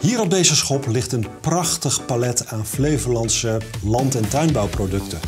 Hier op deze schop ligt een prachtig palet aan Flevolandse land- en tuinbouwproducten.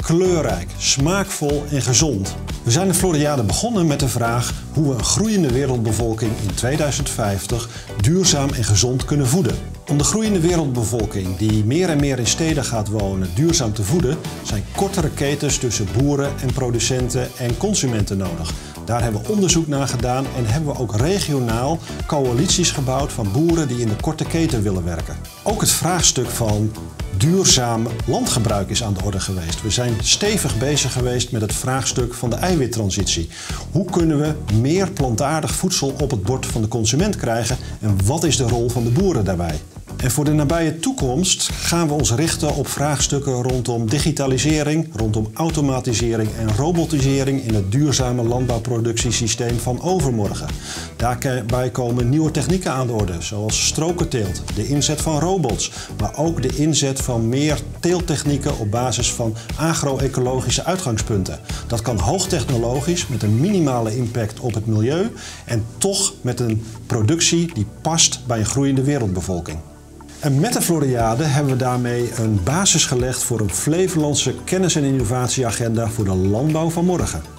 Kleurrijk, smaakvol en gezond. We zijn de Floriade begonnen met de vraag hoe we een groeiende wereldbevolking in 2050 duurzaam en gezond kunnen voeden. Om de groeiende wereldbevolking die meer en meer in steden gaat wonen duurzaam te voeden, zijn kortere ketens tussen boeren en producenten en consumenten nodig. Daar hebben we onderzoek naar gedaan en hebben we ook regionaal coalities gebouwd van boeren die in de korte keten willen werken. Ook het vraagstuk van duurzaam landgebruik is aan de orde geweest. We zijn stevig bezig geweest met het vraagstuk van de eiwittransitie. Hoe kunnen we meer plantaardig voedsel op het bord van de consument krijgen en wat is de rol van de boeren daarbij? Voor de nabije toekomst gaan we ons richten op vraagstukken rondom digitalisering, rondom automatisering en robotisering in het duurzame landbouwproductiesysteem van overmorgen. Daarbij komen nieuwe technieken aan de orde, zoals strokenteelt, de inzet van robots, maar ook de inzet van meer teeltechnieken op basis van agro-ecologische uitgangspunten. Dat kan hoogtechnologisch met een minimale impact op het milieu en toch met een productie die past bij een groeiende wereldbevolking. En met de Floriade hebben we daarmee een basis gelegd voor een Flevolandse kennis- en innovatieagenda voor de landbouw van morgen.